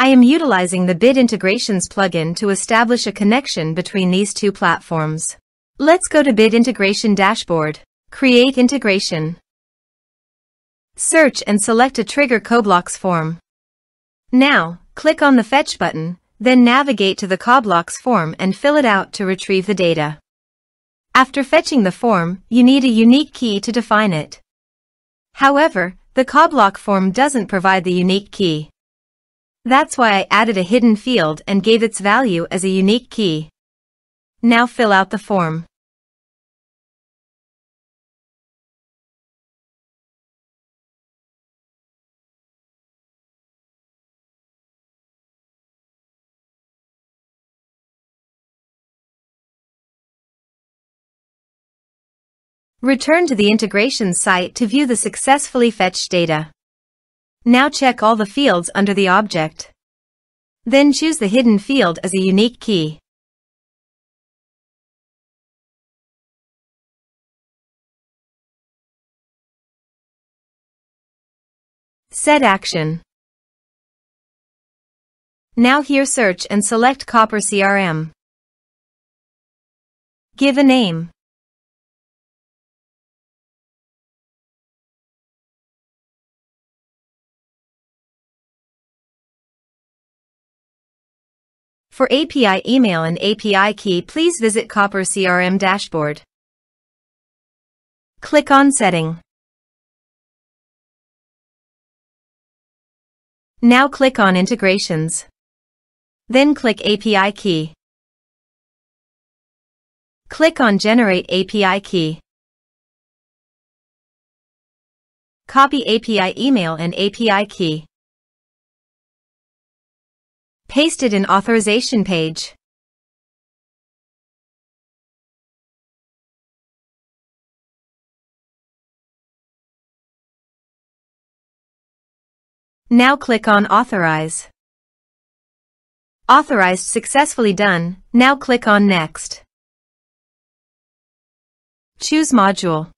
I am utilizing the Bit Integrations plugin to establish a connection between these two platforms. Let's go to Bit Integration Dashboard. Create Integration. Search and select a Trigger CoBlocks form. Now, click on the Fetch button, then navigate to the CoBlocks form and fill it out to retrieve the data. After fetching the form, you need a unique key to define it. However, the CoBlocks form doesn't provide the unique key. That's why I added a hidden field and gave its value as a unique key. Now fill out the form. Return to the integration site to view the successfully fetched data. Now check all the fields under the object. Then choose the hidden field as a unique key. Set action. Now here search and select Copper CRM. Give a name. For API email and API key please visit Copper CRM dashboard. Click on Setting. Now click on Integrations. Then click API key. Click on Generate API key. Copy API email and API key. Paste it in authorization page. Now click on Authorize. Authorized successfully done, now click on Next. Choose Module.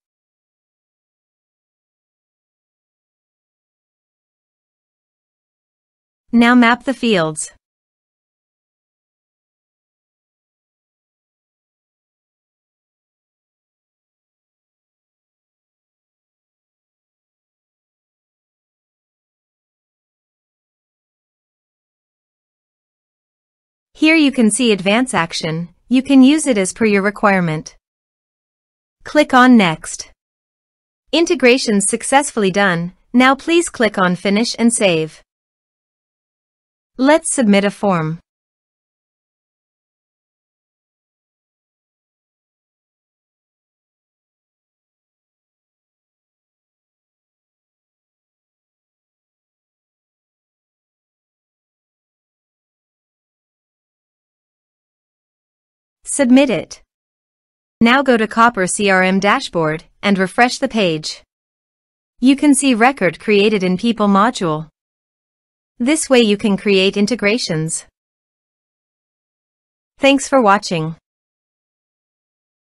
Now map the fields. Here you can see Advance Action. You can use it as per your requirement. Click on Next. Integration successfully done. Now please click on Finish and Save. Let's submit a form. Submit it. Now go to Copper CRM dashboard and refresh the page. You can see record created in People module. This way you can create integrations. Thanks for watching.